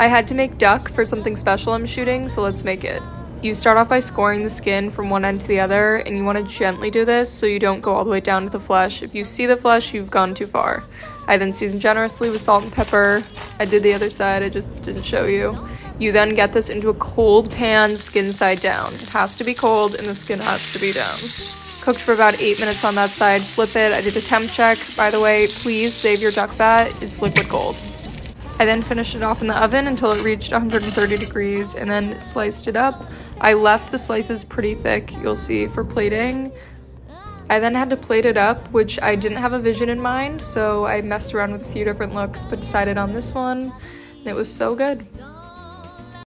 I had to make duck for something special I'm shooting, so let's make it. You start off by scoring the skin from one end to the other, and you want to gently do this so you don't go all the way down to the flesh. If you see the flesh, you've gone too far. I then season generously with salt and pepper. I did the other side, I just didn't show you. You then get this into a cold pan, skin side down. It has to be cold and the skin has to be down. Cooked for about eight minutes on that side, flip it. I did a temp check. By the way, please save your duck fat, it's liquid gold. I then finished it off in the oven until it reached 130 degrees and then sliced it up. I left the slices pretty thick, you'll see, for plating. I then had to plate it up, which I didn't have a vision in mind, so I messed around with a few different looks, but decided on this one, and it was so good.